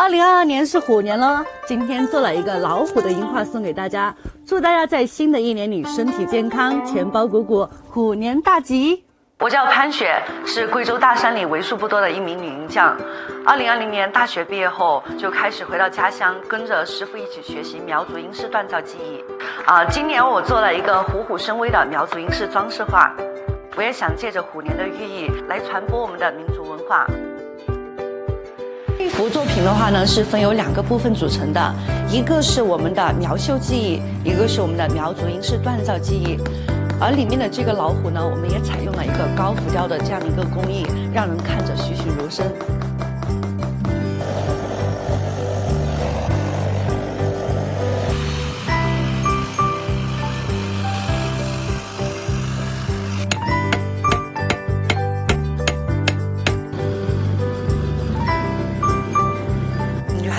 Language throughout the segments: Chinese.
二零二二年是虎年了，今天做了一个老虎的银画送给大家，祝大家在新的一年里身体健康，钱包鼓鼓，虎年大吉。我叫潘雪，是贵州大山里为数不多的一名女银匠。二零二零年大学毕业后，就开始回到家乡，跟着师傅一起学习苗族银饰锻造技艺。啊，今年我做了一个虎虎生威的苗族银饰装饰画，我也想借着虎年的寓意来传播我们的民族文化。这幅作品的话呢，是分有两个部分组成的，一个是我们的苗绣技艺，一个是我们的苗族银饰锻造技艺。而里面的这个老虎呢，我们也采用了一个高浮雕的这样一个工艺，让人看着栩栩如生。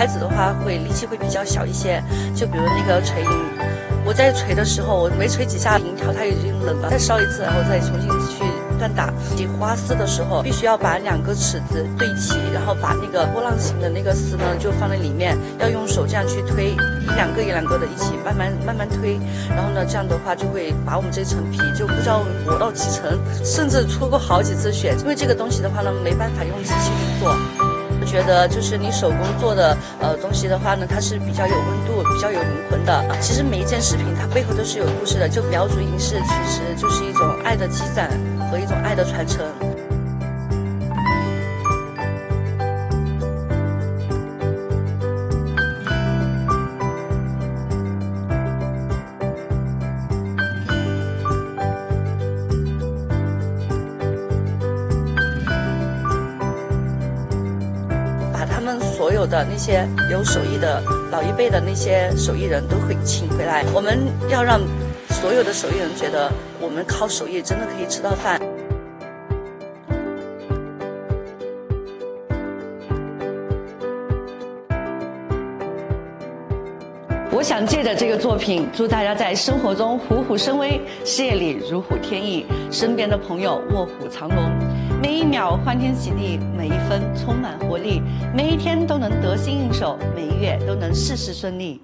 孩子的话，会力气会比较小一些，就比如那个锤银。我在锤的时候，我没锤几下银条，它已经冷了。再烧一次，然后再重新去锻打。挤花丝的时候，必须要把两个尺子对齐，然后把那个波浪形的那个丝呢，就放在里面，要用手这样去推，一两个一两个的一起慢慢慢慢推。然后呢，这样的话就会把我们这层皮就不知道磨到几层，甚至出过好几次血。因为这个东西的话呢，没办法用机器去做。觉得就是你手工做的呃东西的话呢，它是比较有温度、比较有灵魂的。其实每一件饰品它背后都是有故事的。就苗族银饰，其实就是一种爱的积攒和一种爱的传承。们所有的那些有手艺的老一辈的那些手艺人都会请回来，我们要让所有的手艺人觉得，我们靠手艺真的可以吃到饭。我想借着这个作品，祝大家在生活中虎虎生威，事业里如虎添翼，身边的朋友卧虎藏龙，每一秒欢天喜地，每一分充满活力，每一天都能得心应手，每一月都能事事顺利。